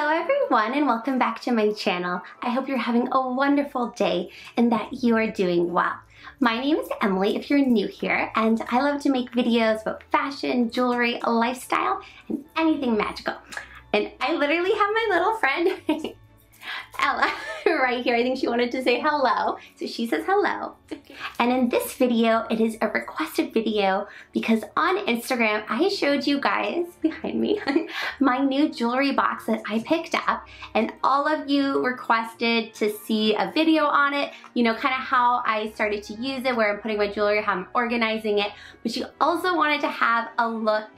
Hello everyone and welcome back to my channel. I hope you're having a wonderful day and that you are doing well. My name is Emily if you're new here and I love to make videos about fashion, jewelry, lifestyle, and anything magical. And I literally have my little friend Ella right here. I think she wanted to say hello. So she says hello. And in this video, it is a requested video because on Instagram, I showed you guys behind me my new jewelry box that I picked up and all of you requested to see a video on it, you know, kind of how I started to use it, where I'm putting my jewelry, how I'm organizing it, but you also wanted to have a look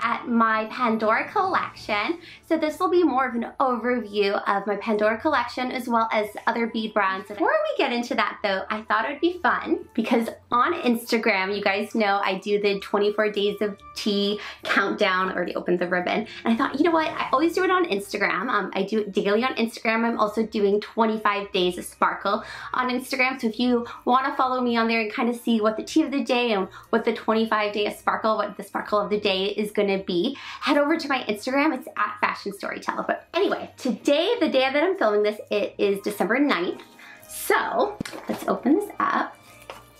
at my Pandora collection. So this will be more of an overview of my Pandora collection as well as other bead brands. Before we get into that though, I thought it would be fun because on Instagram, you guys know I do the 24 days of tea countdown. I already opened the ribbon. And I thought, you know what? I always do it on Instagram. Um, I do it daily on Instagram. I'm also doing 25 days of sparkle on Instagram. So if you want to follow me on there and kind of see what the tea of the day and what the 25 day of sparkle, what the sparkle of the day is going to be, head over to my Instagram. It's at Fashion Storyteller. But anyway, today, the day that I'm filming this, it is December 9th. So let's open this up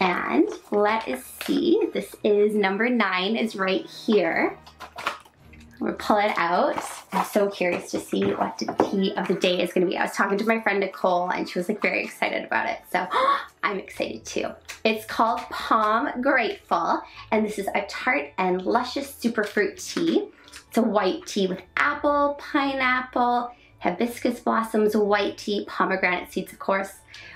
and let us see. This is number nine is right here. We'll pull it out. I'm so curious to see what the tea of the day is gonna be. I was talking to my friend Nicole and she was like very excited about it. So I'm excited too. It's called Pomgrateful and this is a tart and luscious superfruit tea. It's a white tea with apple, pineapple, hibiscus blossoms, white tea, pomegranate seeds of course,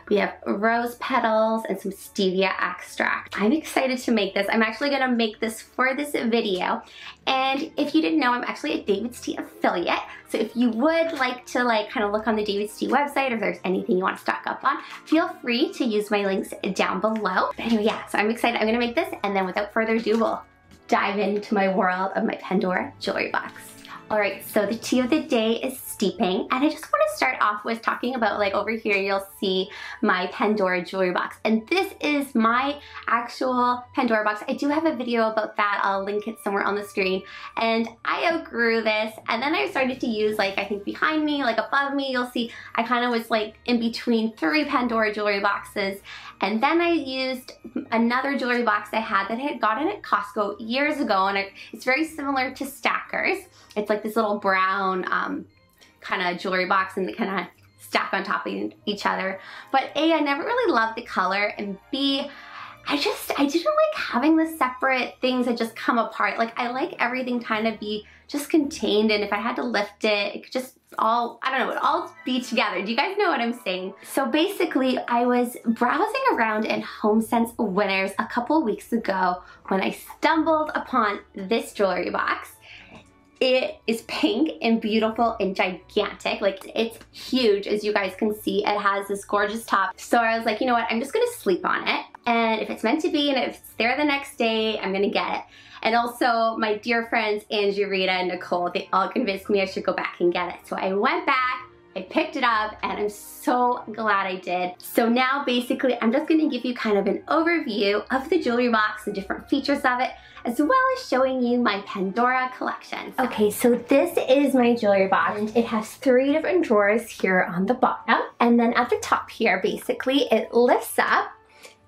we have rose petals and some stevia extract. I'm excited to make this. I'm actually gonna make this for this video. And if you didn't know, I'm actually a DAVIDsTEA affiliate. So if you would like to like kind of look on the DAVIDsTEA website or if there's anything you want to stock up on, feel free to use my links down below. But anyway, yeah, so I'm excited. I'm gonna make this and then without further ado, we'll dive into my world of my Pandora jewelry box. All right, so the tea of the day is steeping. And I just want to start off with talking about like over here, you'll see my Pandora jewelry box. And this is my actual Pandora box. I do have a video about that. I'll link it somewhere on the screen. And I outgrew this. And then I started to use like, I think behind me, like above me, you'll see I kind of was like in between three Pandora jewelry boxes. And then I used another jewelry box I had that I had gotten at Costco years ago. And it's very similar to Stackers. It's like this little brown um, kind of jewelry box and they kind of stack on top of each other. But A, I never really loved the color and B, I just, I didn't like having the separate things that just come apart. Like I like everything kind of be just contained and if I had to lift it, it could just all, I don't know, it all be together. Do you guys know what I'm saying? So basically I was browsing around in HomeSense Winners a couple weeks ago when I stumbled upon this jewelry box it is pink and beautiful and gigantic. Like it's huge as you guys can see. It has this gorgeous top. So I was like, you know what, I'm just gonna sleep on it. And if it's meant to be and if it's there the next day, I'm gonna get it. And also my dear friends, Angie, Rita, and Nicole, they all convinced me I should go back and get it. So I went back, I picked it up and I'm so glad I did. So now basically I'm just gonna give you kind of an overview of the jewelry box, the different features of it, as well as showing you my Pandora collection. Okay, so this is my jewelry box. Mm-hmm. It has three different drawers here on the bottom. And then at the top here, basically, it lifts up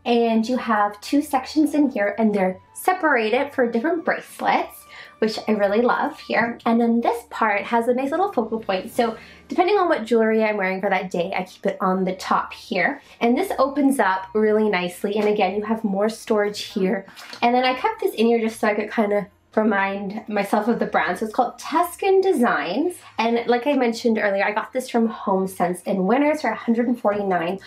and you have two sections in here and they're separated for different bracelets which I really love here. And then this part has a nice little focal point. So depending on what jewelry I'm wearing for that day, I keep it on the top here. And this opens up really nicely. And again, you have more storage here. And then I kept this in here just so I could kind of remind myself of the brand. So it's called Tuscan Designs. And like I mentioned earlier, I got this from HomeSense in Winners for $149.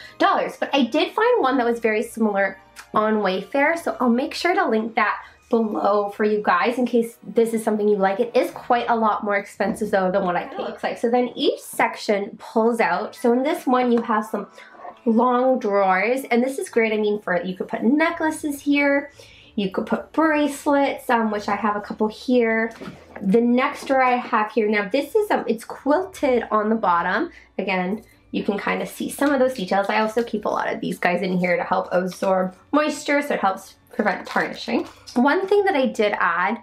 But I did find one that was very similar on Wayfair. So I'll make sure to link that below for you guys in case this is something you like. It is quite a lot more expensive though than what I paid. Looks like. So then each section pulls out. So in this one you have some long drawers and this is great. I mean for you could put necklaces here. You could put bracelets, um, which I have a couple here. The next drawer I have here, now this is, um, it's quilted on the bottom. Again, you can kind of see some of those details. I also keep a lot of these guys in here to help absorb moisture, so it helps prevent tarnishing. One thing that I did add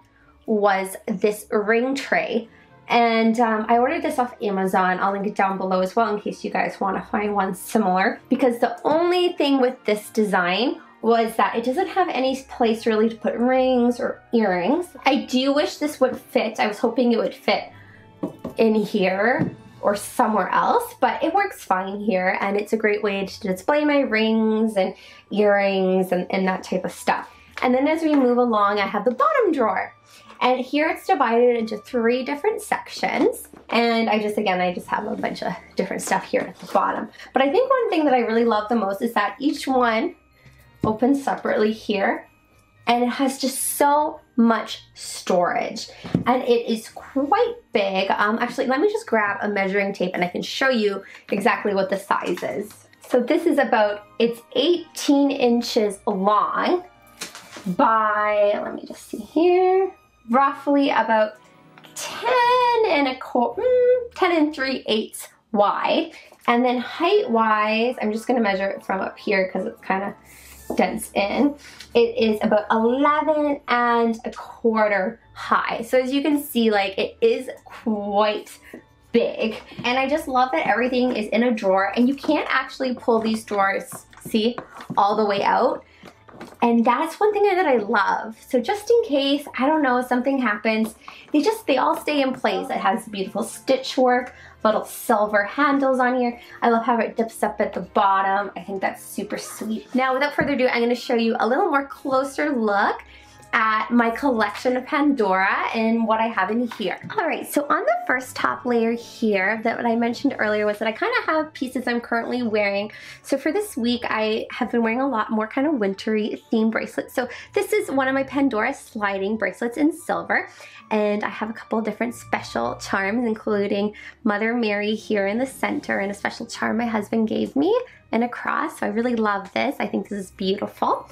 was this ring tray. And um, I ordered this off Amazon. I'll link it down below as well in case you guys want to find one similar. Because the only thing with this design was that it doesn't have any place really to put rings or earrings. I do wish this would fit. I was hoping it would fit in here or somewhere else, but it works fine here and it's a great way to display my rings and earrings and, and that type of stuff. And then as we move along, I have the bottom drawer. And here it's divided into three different sections. And I just, again, I just have a bunch of different stuff here at the bottom. But I think one thing that I really love the most is that each one opens separately here. And it has just so much storage. And it is quite big. Um, actually, let me just grab a measuring tape and I can show you exactly what the size is. So this is about, it's 18 inches long by, let me just see here, roughly about 10 and a quarter, mm, 10 and 3 eighths wide. And then height wise, I'm just gonna measure it from up here because it's kind of dense in. It is about 11 and a quarter high. So as you can see, like it is quite big. And I just love that everything is in a drawer and you can't actually pull these drawers, see, all the way out. And that's one thing that I love. So just in case, I don't know, something happens, they just, they all stay in place. It has beautiful stitch work, little silver handles on here. I love how it dips up at the bottom. I think that's super sweet. Now, without further ado, I'm gonna show you a little more closer look at my collection of Pandora and what I have in here. All right, so on the first top layer here, that what I mentioned earlier was that I kind of have pieces I'm currently wearing. So for this week, I have been wearing a lot more kind of wintry theme bracelets. So this is one of my Pandora sliding bracelets in silver. And I have a couple different special charms, including Mother Mary here in the center and a special charm my husband gave me and a cross. So I really love this. I think this is beautiful.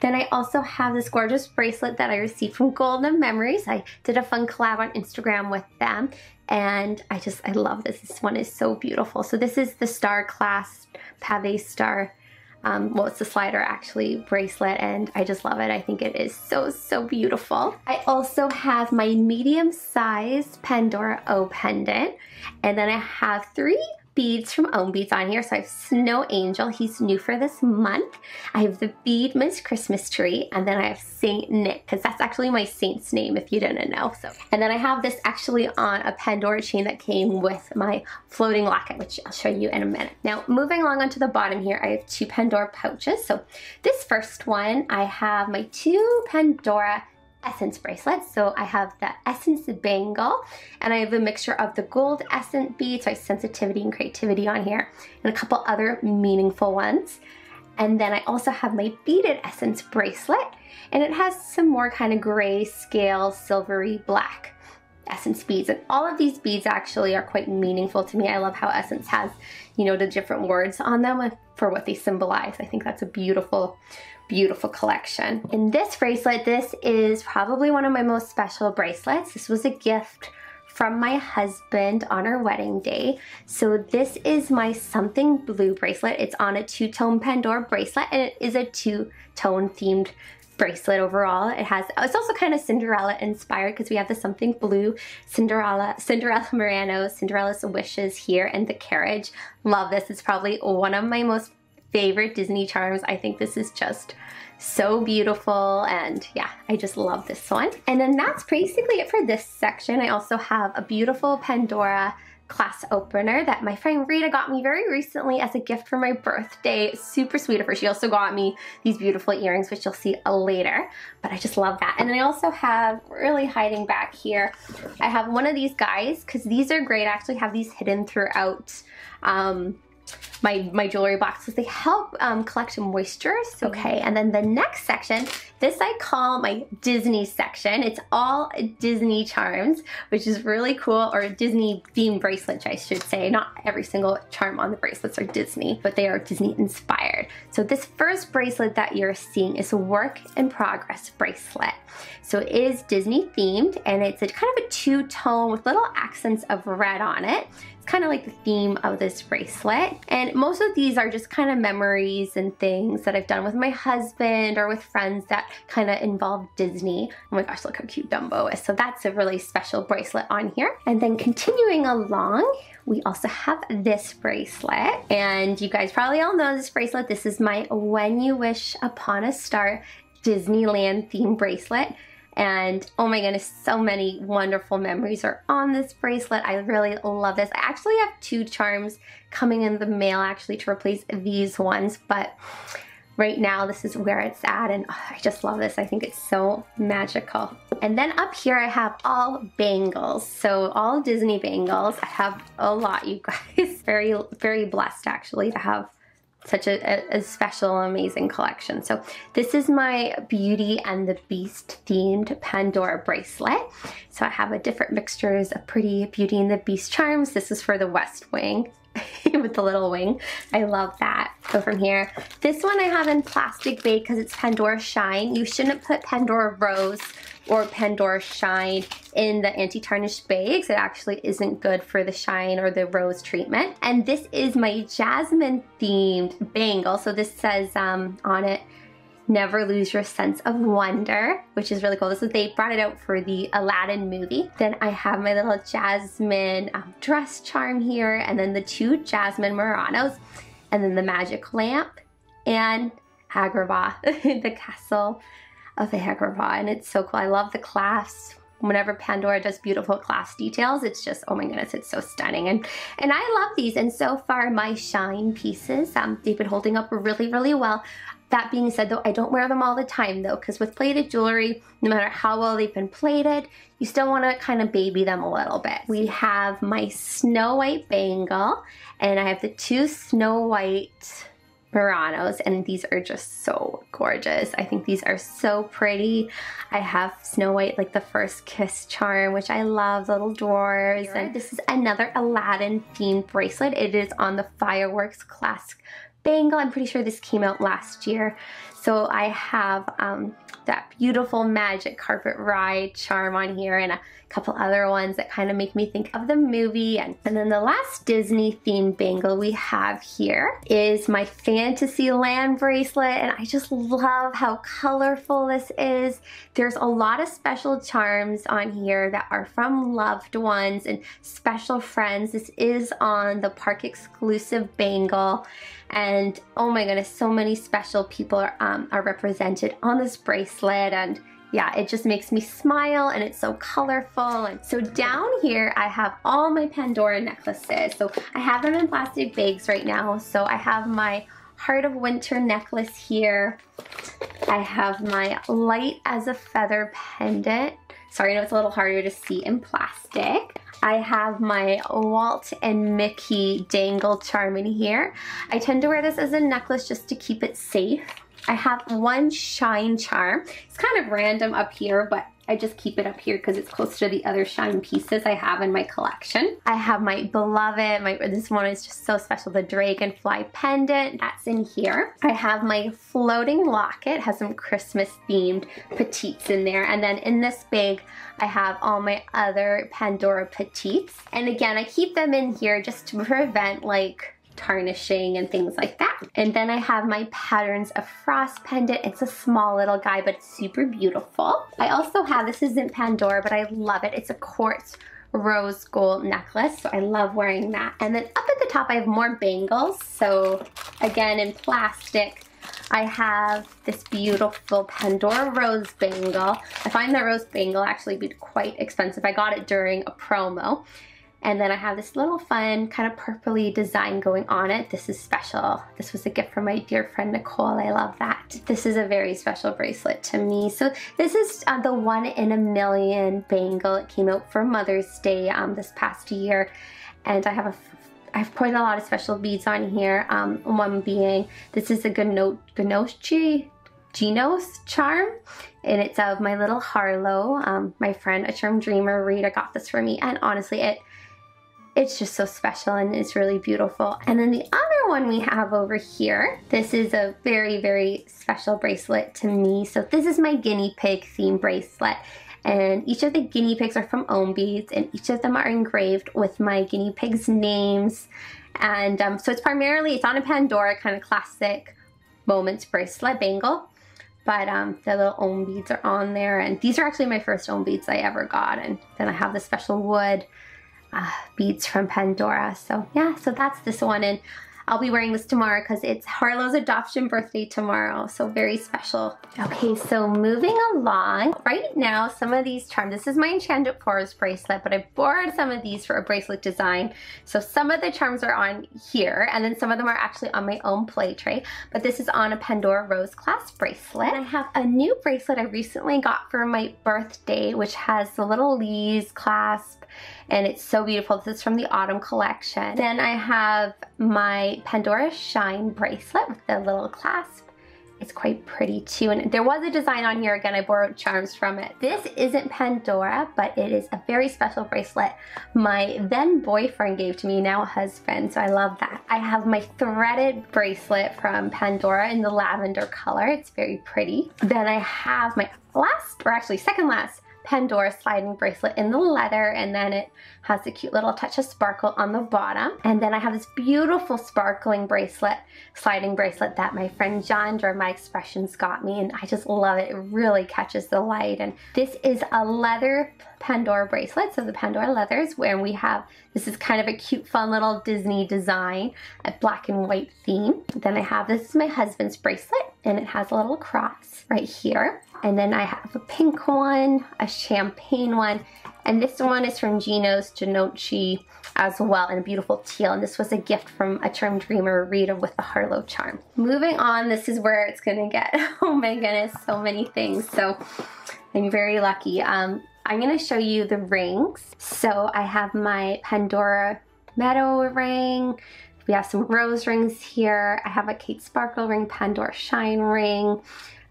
Then I also have this gorgeous bracelet that I received from Golden Memories. I did a fun collab on Instagram with them and I just, I love this. This one is so beautiful. So this is the Star Class Pave Star um, well, it's the slider actually bracelet and I just love it. I think it is so, so beautiful. I also have my medium sized Pandora O pendant and then I have three beads from Ohm Beads on here. So I have Snow Angel, he's new for this month. I have the Beadmas Christmas Tree, and then I have Saint Nick, because that's actually my saint's name if you didn't know. So, And then I have this actually on a Pandora chain that came with my floating locket, which I'll show you in a minute. Now, moving along onto the bottom here, I have two Pandora pouches. So this first one, I have my two Pandora essence bracelets. So I have the essence bangle and I have a mixture of the gold essence beads, so I sensitivity and creativity on here, and a couple other meaningful ones. And then I also have my beaded essence bracelet and it has some more kind of gray scale silvery black essence beads and all of these beads actually are quite meaningful to me. I love how essence has you know the different words on them for what they symbolize. I think that's a beautiful beautiful collection. In this bracelet, this is probably one of my most special bracelets. This was a gift from my husband on our wedding day. So this is my something blue bracelet. It's on a two-tone Pandora bracelet and it is a two-tone themed bracelet overall. It has, it's also kind of Cinderella inspired because we have the something blue Cinderella, Cinderella Murano, Cinderella's wishes here and the carriage. Love this. It's probably one of my most favorite Disney charms. I think this is just so beautiful and yeah, I just love this one. And then that's basically it for this section. I also have a beautiful Pandora class opener that my friend Rita got me very recently as a gift for my birthday. Super sweet of her. She also got me these beautiful earrings, which you'll see later, but I just love that. And I also have, really hiding back here, I have one of these guys, because these are great. I actually have these hidden throughout um, my, my jewelry boxes. They help um, collect moisture. Okay, and then the next section, this I call my Disney section. It's all Disney charms, which is really cool, or Disney themed bracelets, I should say. Not every single charm on the bracelets are Disney, but they are Disney inspired. So this first bracelet that you're seeing is a work in progress bracelet. So it is Disney themed, and it's a kind of a two-tone with little accents of red on it kind of like the theme of this bracelet. And most of these are just kind of memories and things that I've done with my husband or with friends that kind of involve Disney. Oh my gosh, look how cute Dumbo is. So that's a really special bracelet on here. And then continuing along, we also have this bracelet and you guys probably all know this bracelet. This is my When You Wish Upon a Star Disneyland theme bracelet. And oh my goodness, so many wonderful memories are on this bracelet. I really love this. I actually have two charms coming in the mail actually to replace these ones, but right now this is where it's at and oh, I just love this. I think it's so magical. And then up here I have all bangles. So all Disney bangles. I have a lot, you guys. very, very blessed actually to have such a, a, special, amazing collection. So this is my Beauty and the Beast themed Pandora bracelet. So I have a different mixtures of pretty Beauty and the Beast charms. This is for the West Wing. with the little wing. I love that. Go from here. This one I have in plastic bag because it's Pandora Shine. You shouldn't put Pandora Rose or Pandora Shine in the anti-tarnish bags. It actually isn't good for the shine or the rose treatment. And this is my jasmine themed bangle. So this says um, on it, Never Lose Your Sense of Wonder, which is really cool. This is, they brought it out for the Aladdin movie. Then I have my little jasmine um, dress charm here, and then the two jasmine Muranos, and then the magic lamp, and Agrabah, the castle of Agrabah. And it's so cool. I love the clasps whenever Pandora does beautiful clasp details, it's just, oh my goodness, it's so stunning. And and I love these. And so far, my shine pieces, um, they've been holding up really, really well. That being said though, I don't wear them all the time though, because with plated jewelry, no matter how well they've been plated, you still want to kind of baby them a little bit. We have my Snow White bangle, and I have the two Snow White Muranos and these are just so gorgeous. I think these are so pretty. I have Snow White like the first kiss charm which I love, little drawers and this is another Aladdin themed bracelet. It is on the Fireworks Classic bangle. I'm pretty sure this came out last year. So I have um, that beautiful magic carpet ride charm on here and a couple other ones that kind of make me think of the movie. And, and then the last Disney themed bangle we have here is my Fantasyland bracelet. And I just love how colorful this is. There's a lot of special charms on here that are from loved ones and special friends. This is on the park exclusive bangle and oh my goodness so many special people are, um, are represented on this bracelet and yeah, it just makes me smile and it's so colorful. And so down here, I have all my Pandora necklaces. So I have them in plastic bags right now. So I have my Heart of Winter necklace here. I have my Light as a Feather pendant. Sorry, I know it's a little harder to see in plastic. I have my Walt and Mickey dangle charm in here. I tend to wear this as a necklace just to keep it safe. I have one shine charm. It's kind of random up here, but I just keep it up here because it's close to the other shine pieces I have in my collection. I have my beloved, my this one is just so special, the dragonfly pendant, that's in here. I have my floating locket, it has some Christmas themed petites in there. And then in this bag, I have all my other Pandora petites. And again, I keep them in here just to prevent like tarnishing and things like that. And then I have my Patterns of Frost pendant. It's a small little guy, but super beautiful. I also have, this isn't Pandora, but I love it. It's a quartz rose gold necklace. So I love wearing that. And then up at the top, I have more bangles. So again, in plastic, I have this beautiful Pandora rose bangle. I find that rose bangle actually be quite expensive. I got it during a promo. And then I have this little fun kind of purpley design going on it. This is special. This was a gift from my dear friend Nicole. I love that. This is a very special bracelet to me. So this is uh, the one in a million bangle. It came out for Mother's Day um, this past year. And I have a I've put a lot of special beads on here. Um, one being, this is a Gano Ganochi Genos charm and it's of my little Harlow. Um, my friend, a charm dreamer, Rita got this for me and honestly it it's just so special and it's really beautiful. And then the other one we have over here, this is a very, very special bracelet to me. So this is my guinea pig theme bracelet. And each of the guinea pigs are from Ohm Beads, and each of them are engraved with my guinea pigs' names. And um, so it's primarily, it's on a Pandora kind of classic Moments bracelet bangle. But um, the little Ohm beads are on there. And these are actually my first Ohm beads I ever got. And then I have the special wood uh, beads from Pandora. So yeah, so that's this one. And I'll be wearing this tomorrow because it's Harlow's adoption birthday tomorrow, so very special. Okay, so moving along. Right now, some of these charms, this is my Enchanted Forest bracelet, but I borrowed some of these for a bracelet design. So some of the charms are on here, and then some of them are actually on my Ohm play tray, but this is on a Pandora Rose clasp bracelet. And I have a new bracelet I recently got for my birthday, which has the little leaves clasp and it's so beautiful. This is from the autumn collection. Then I have my Pandora Shine bracelet with the little clasp. It's quite pretty too. And there was a design on here. Again, I borrowed charms from it. This isn't Pandora, but it is a very special bracelet my then boyfriend gave to me, now husband. So I love that. I have my threaded bracelet from Pandora in the lavender color. It's very pretty. Then I have my last, or actually second last, Pandora sliding bracelet in the leather and then it has a cute little touch of sparkle on the bottom. And then I have this beautiful sparkling bracelet, sliding bracelet that my friend John from My Expressions got me and I just love it. It really catches the light and this is a leather Pandora bracelet. So the Pandora leathers where we have, this is kind of a cute fun little Disney design, a black and white theme. Then I have, this is my husband's bracelet and it has a little cross right here. And then I have a pink one, a champagne one, and this one is from Gino's Ginochi as well in a beautiful teal. And this was a gift from a Charm Dreamer Rita with the Harlow charm. Moving on, this is where it's gonna get, oh my goodness, so many things. So I'm very lucky. Um, I'm gonna show you the rings. So I have my Pandora Meadow ring. We have some rose rings here. I have a Kate Sparkle ring, Pandora Shine ring.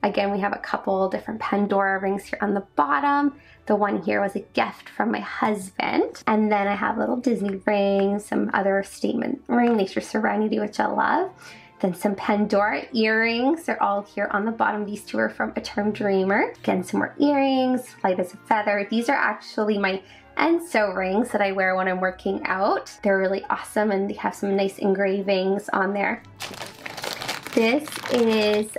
Again, we have a couple different Pandora rings here on the bottom. The one here was a gift from my husband. And then I have a little Disney rings, some other statement ring, Nature Serenity, which I love. Then some Pandora earrings. They're all here on the bottom. These two are from A Charm Dreamer. Again, some more earrings, light as a feather. These are actually my Enso rings that I wear when I'm working out. They're really awesome and they have some nice engravings on there. This is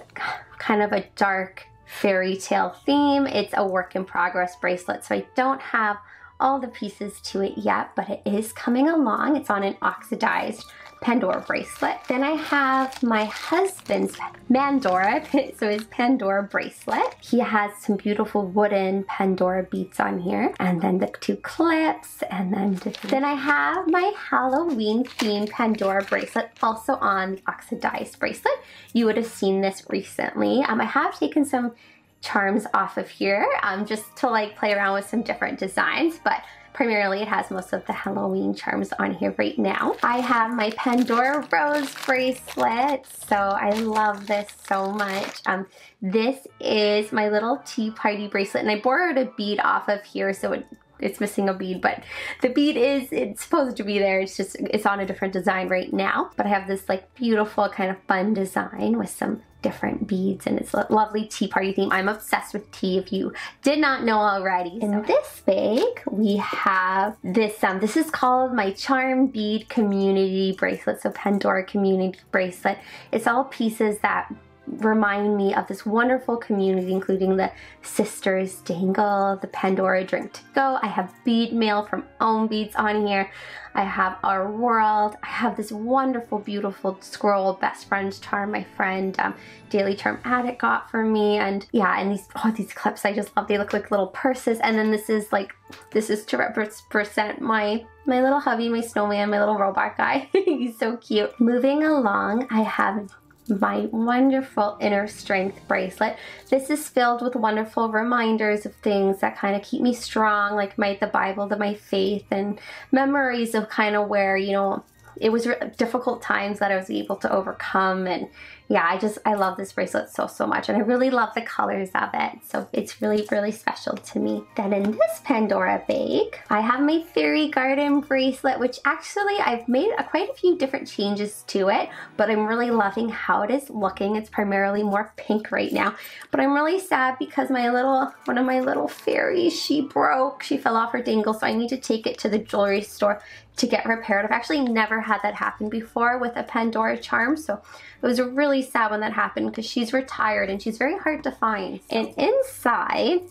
kind of a dark fairy tale theme. It's a work in progress bracelet, so I don't have all the pieces to it yet, but it is coming along. It's on an oxidized Pandora bracelet. Then I have my husband's Mandora, so his Pandora bracelet. He has some beautiful wooden Pandora beads on here. And then the two clips, and then, then I have my Halloween themed Pandora bracelet also on the oxidized bracelet. You would have seen this recently. Um, I have taken some charms off of here um, just to like play around with some different designs, but Primarily, it has most of the Halloween charms on here right now. I have my Pandora Rose bracelet, so I love this so much. Um, this is my little tea party bracelet, and I borrowed a bead off of here, so it it's missing a bead, but the bead is, it's supposed to be there. It's just, it's on a different design right now. But I have this like beautiful kind of fun design with some different beads and it's a lovely tea party theme. I'm obsessed with tea if you did not know already. In this bag, we have this, um, this is called my Charm Bead Community Bracelet, so Pandora Community Bracelet. It's all pieces that remind me of this wonderful community, including the Sisters Dangle, the Pandora Drink to Go. I have bead mail from Ohm Beads on here. I have Our World. I have this wonderful, beautiful scroll best friend's charm my friend um, Daily Charm Addict got for me. And yeah, and these, oh, these clips I just love. They look like little purses. And then this is like, this is to represent my my little hubby, my snowman, my little robot guy. He's so cute. Moving along, I have my wonderful inner strength bracelet. This is filled with wonderful reminders of things that kind of keep me strong, like my the Bible, the my faith, and memories of kind of where you know it was difficult times that I was able to overcome and yeah, I just, I love this bracelet so, so much. And I really love the colors of it. So it's really, really special to me. Then in this Pandora bag, I have my Fairy Garden bracelet, which actually I've made a, quite a few different changes to it, but I'm really loving how it is looking. It's primarily more pink right now, but I'm really sad because my little, one of my little fairies, she broke. She fell off her dangle, so I need to take it to the jewelry store to get repaired. I've actually never had that happen before with a Pandora charm, so it was a really sad when that happened because she's retired and she's very hard to find. And inside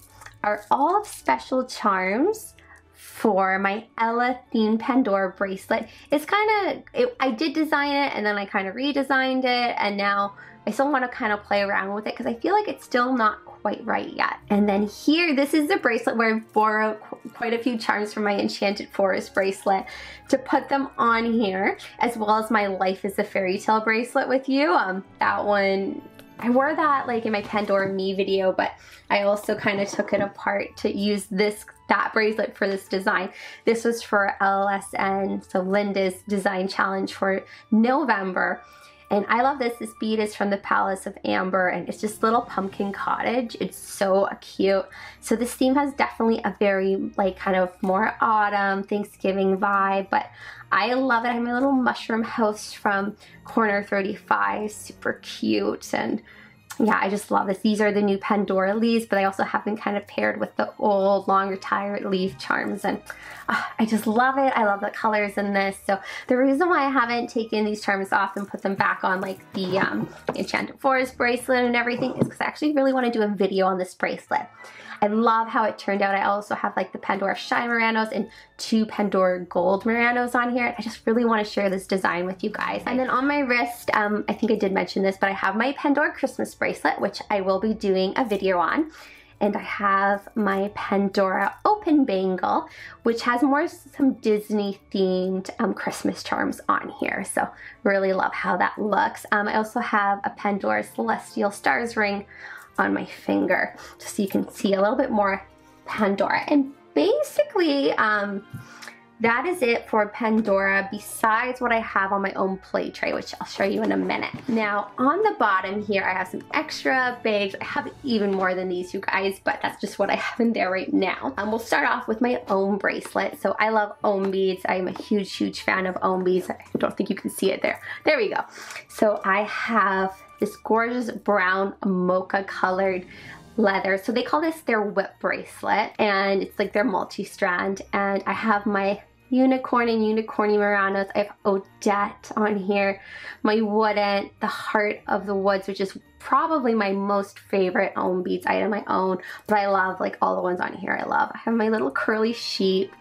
are all special charms for my Ella themed Pandora bracelet. It's kind of, I did design it and then I kind of redesigned it and now I still want to kind of play around with it because I feel like it's still not quite right yet. And then here, this is the bracelet where I borrowed quite a few charms from my Enchanted Forest bracelet to put them on here, as well as my Life is a Fairy Tale bracelet with you. Um, that one I wore that like in my Pandora Me video, but I also kind of took it apart to use this that bracelet for this design. This was for LSN, so Linda's design challenge for November. And I love this. This bead is from the Palace of Amber and it's just little pumpkin cottage. It's so cute. So this theme has definitely a very like kind of more autumn, Thanksgiving vibe, but I love it. I have my little mushroom house from Corner 35, super cute and yeah, I just love this. These are the new Pandora leaves, but I also have them kind of paired with the old long retired leaf charms. And uh, I just love it. I love the colors in this. So the reason why I haven't taken these charms off and put them back on like the um, Enchanted Forest bracelet and everything is because I actually really want to do a video on this bracelet. I love how it turned out. I also have like the Pandora Shine Muranos and two Pandora Gold Muranos on here. I just really want to share this design with you guys. And then on my wrist, um, I think I did mention this, but I have my Pandora Christmas bracelet, which I will be doing a video on and I have my Pandora open bangle, which has more some Disney themed um, Christmas charms on here. So really love how that looks. Um, I also have a Pandora Celestial Stars ring on my finger just so you can see a little bit more Pandora. And basically, um, that is it for Pandora besides what I have on my Ohm play tray, which I'll show you in a minute. Now on the bottom here, I have some extra bags. I have even more than these, you guys, but that's just what I have in there right now. Um, we'll start off with my Ohm bracelet. So I love ohm beads. I'm a huge, huge fan of ohm beads. I don't think you can see it there. There we go. So I have this gorgeous brown mocha colored leather. So they call this their whip bracelet and it's like their multi-strand and I have my unicorn and unicorny Muranos. I have Odette on here, my Woodent, the Heart of the Woods, which is probably my most favorite Ohm beads item I own, but I love like all the ones on here I love. I have my little curly sheep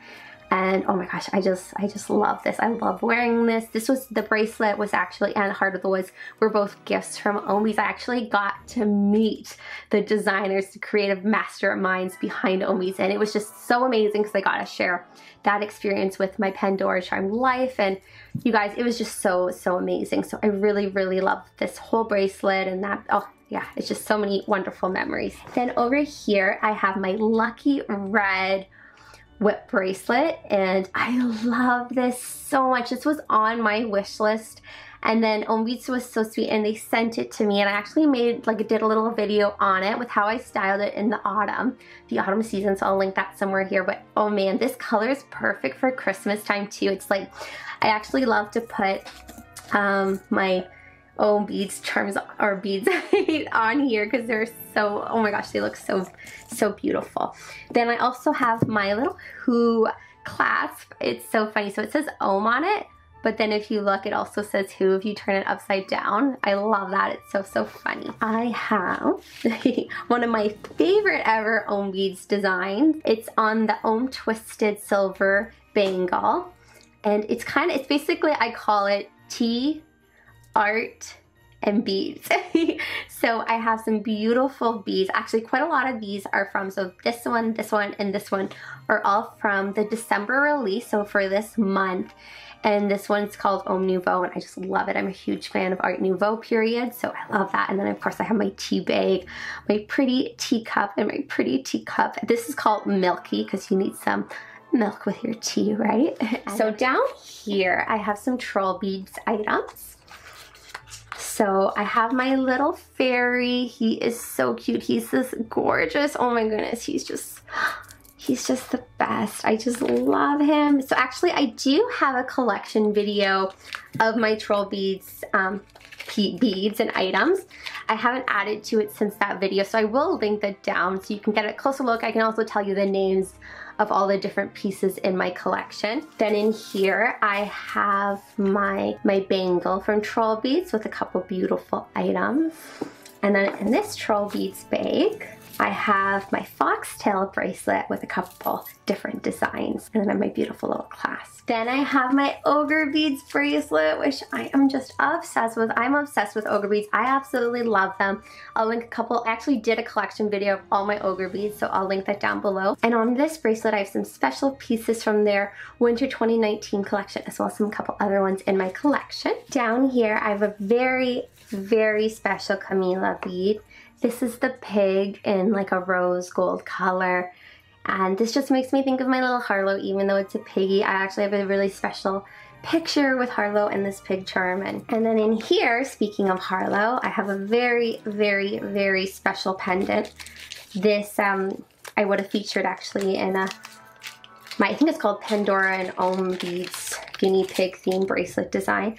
and oh my gosh I just I just love this. I love wearing this. This was the bracelet was actually and Heart of the Woods were both gifts from Omi's I actually got to meet the designers the creative masterminds behind Omi's and it was just so amazing because I got to share that experience with my Pandora Charm life. And you guys it was just so so amazing. So I really really love this whole bracelet and that oh yeah, it's just so many wonderful memories. Then over here, I have my Lucky Red whip bracelet and I love this so much. This was on my wish list and then Ombitsu was so sweet and they sent it to me and I actually made like did a little video on it with how I styled it in the autumn, the autumn season so I'll link that somewhere here but oh man this color is perfect for Christmas time too. It's like I actually love to put um, my oh beads charms or beads on here because they're so oh my gosh they look so so beautiful. Then I also have my little who clasp. It's so funny. So it says Ohm on it but then if you look it also says who. If you turn it upside down I love that. It's so so funny. I have one of my favorite ever Ohm beads designs. It's on the Ohm twisted silver bangle and it's kind of it's basically I call it tea art and beads. so I have some beautiful beads. Actually, quite a lot of these are from, so this one, this one, and this one are all from the December release, so for this month. And this one's called Ohm Nouveau, and I just love it. I'm a huge fan of Art Nouveau period, so I love that. And then, of course, I have my tea bag, my pretty teacup, and my pretty teacup. This is called Milky, because you need some milk with your tea, right? so down here, I have some Trollbeads items. So I have my little fairy. He is so cute. He's this gorgeous. Oh my goodness. He's just, he's just the best. I just love him. So actually I do have a collection video of my Trollbeads um, beads and items. I haven't added to it since that video, so I will link that down so you can get a closer look. I can also tell you the names of all the different pieces in my collection. Then in here, I have my, my bangle from Trollbeads with a couple beautiful items. And then in this Trollbeads bag, I have my foxtail bracelet with a couple different designs and then I have my beautiful little clasp. Then I have my Ogerbeads bracelet which I am just obsessed with. I'm obsessed with Ogerbeads. I absolutely love them. I'll link a couple, I actually did a collection video of all my Ogerbeads so I'll link that down below. And on this bracelet I have some special pieces from their winter 2019 collection as well as some couple other ones in my collection. Down here I have a very very special Chamilia bead. This is the pig in like a rose gold color. And this just makes me think of my little Harlow, even though it's a piggy. I actually have a really special picture with Harlow and this pig charm. And, and then in here, speaking of Harlow, I have a very, very, very special pendant. This um, I would have featured actually in a, my, I think it's called Pandora and Ohm Beads guinea pig theme bracelet design.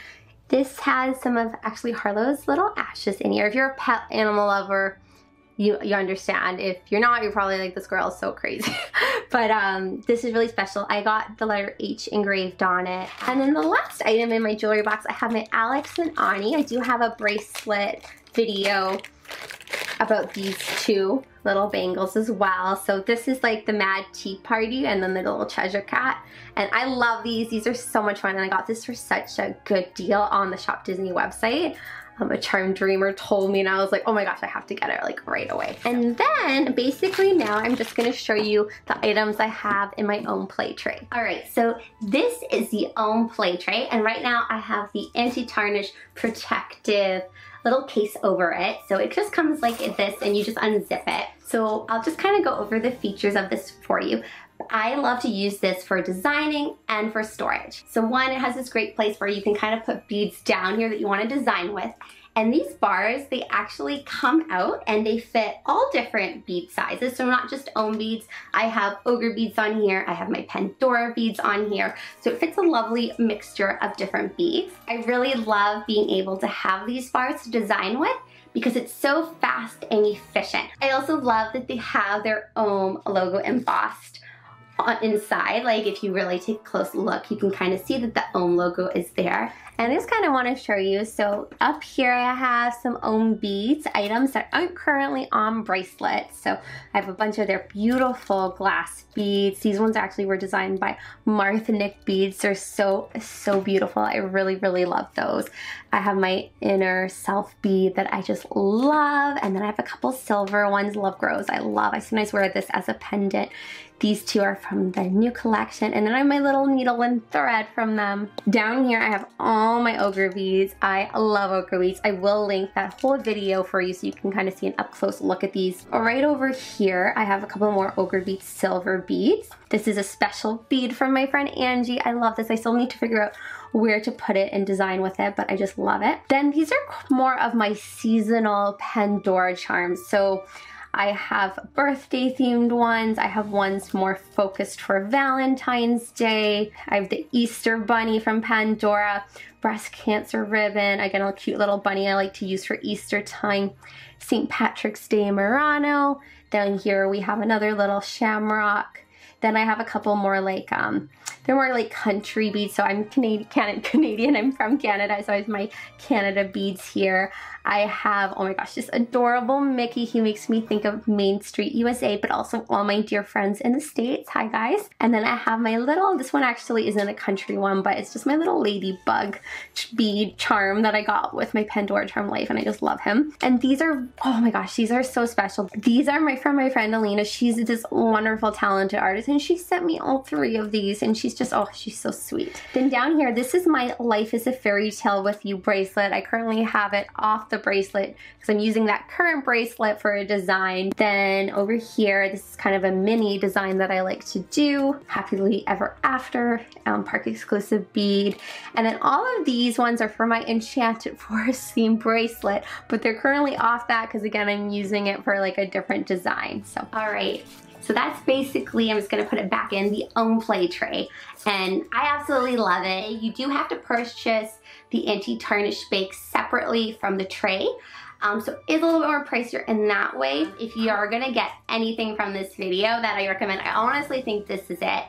This has some of actually Harlow's little ashes in here. If you're a pet animal lover, you, you understand. If you're not, you're probably like, this girl is so crazy. but um, this is really special. I got the letter H engraved on it. And then the last item in my jewelry box, I have my Alex and Ani. I do have a bracelet video about these two little bangles as well. So this is like the Mad Tea Party and then the little treasure cat. And I love these. These are so much fun. And I got this for such a good deal on the Shop Disney website. Um, a charm dreamer told me and I was like, oh my gosh, I have to get it like right away. And then basically now I'm just gonna show you the items I have in my Ohm play tray. All right, so this is the Ohm play tray. And right now I have the anti-tarnish protective little case over it. So it just comes like this and you just unzip it. So I'll just kind of go over the features of this for you. I love to use this for designing and for storage. So one, it has this great place where you can kind of put beads down here that you want to design with. And these bars, they actually come out and they fit all different bead sizes. So not just Ohm beads, I have Ogerbeads on here, I have my Pandora beads on here. So it fits a lovely mixture of different beads. I really love being able to have these bars to design with because it's so fast and efficient. I also love that they have their own logo embossed inside. Like if you really take a close look, you can kind of see that the Ohm logo is there. And I just kind of want to show you. So up here I have some Ohm beads, items that aren't currently on bracelets. So I have a bunch of their beautiful glass beads. These ones actually were designed by Martha Nick Beads. They're so, so beautiful. I really, really love those. I have my inner self bead that I just love. And then I have a couple silver ones, Love Grows. I love. I sometimes wear this as a pendant. These two are from the new collection. And then I have my little needle and thread from them. Down here, I have all my Ogerbeads. I love Ogerbeads. I will link that whole video for you so you can kind of see an up close look at these. Right over here, I have a couple more Ogerbeads silver beads. This is a special bead from my friend Angie. I love this. I still need to figure out where to put it and design with it, but I just love it. Then these are more of my seasonal Pandora charms. So I have birthday themed ones. I have ones more focused for Valentine's Day. I have the Easter bunny from Pandora, breast cancer ribbon. Again, a cute little bunny I like to use for Easter time. St. Patrick's Day Murano. Down here we have another little shamrock. Then I have a couple more like, um, they're more like country beads. So I'm Canadian, Canadian, I'm from Canada. So I have my Canada beads here. I have, oh my gosh, this adorable Mickey. He makes me think of Main Street USA, but also all my dear friends in the States. Hi guys. And then I have my little, this one actually isn't a country one, but it's just my little ladybug bead charm that I got with my Pandora Charm Life and I just love him. And these are, oh my gosh, these are so special. These are my from my friend Alina. She's this wonderful talented artist and she sent me all three of these and she's just, oh, she's so sweet. Then down here, this is my Life is a Fairy Tale with You bracelet. I currently have it off the bracelet because I'm using that current bracelet for a design. Then over here, this is kind of a mini design that I like to do. Happily Ever After, um, Park exclusive bead. And then all of these ones are for my Enchanted Forest theme bracelet, but they're currently off that because again, I'm using it for like a different design. So, all right. So that's basically, I'm just gonna put it back in the Ohm play tray. And I absolutely love it. You do have to purchase the anti-tarnish bake separately from the tray. Um, so it's a little bit more pricier in that way. If you are gonna get anything from this video that I recommend, I honestly think this is it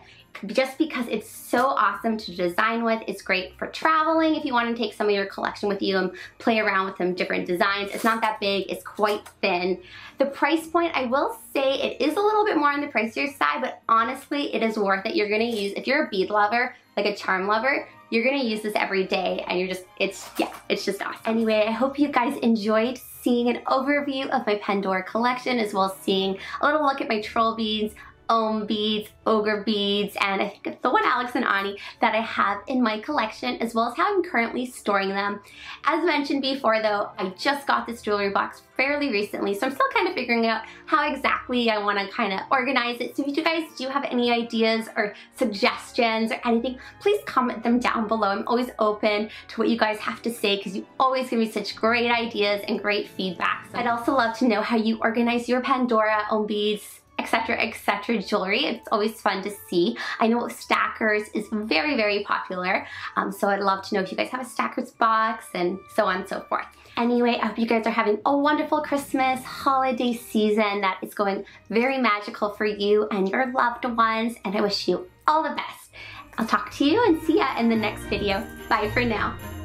just because it's so awesome to design with. It's great for traveling if you want to take some of your collection with you and play around with some different designs. It's not that big, it's quite thin. The price point, I will say it is a little bit more on the pricier side, but honestly, it is worth it. You're gonna use, if you're a bead lover, like a charm lover, you're gonna use this every day and you're just, it's, yeah, it's just awesome. Anyway, I hope you guys enjoyed seeing an overview of my Pandora collection as well as seeing a little look at my Trollbeads, Ohm beads, Ogerbeads, and I think it's the one Alex and Ani that I have in my collection, as well as how I'm currently storing them. As mentioned before though, I just got this jewelry box fairly recently, so I'm still kind of figuring out how exactly I want to kind of organize it. So if you guys do have any ideas or suggestions or anything, please comment them down below. I'm always open to what you guys have to say because you always give me such great ideas and great feedback. So I'd also love to know how you organize your Pandora Ohm beads etc etc jewelry it's always fun to see I know stackers is very very popular um, so I'd love to know if you guys have a stackers box and so on and so forth Anyway, I hope you guys are having a wonderful Christmas holiday season that is going very magical for you and your loved ones and I wish you all the best. I'll talk to you and see ya in the next video. Bye for now.